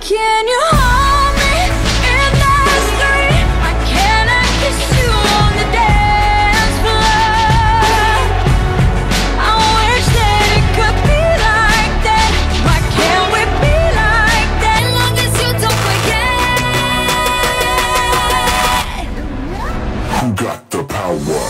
Can you hold me in the street? Why can't I kiss you on the dance floor? I wish that it could be like that Why can't we be like that? As long as you don't forget Who got the power?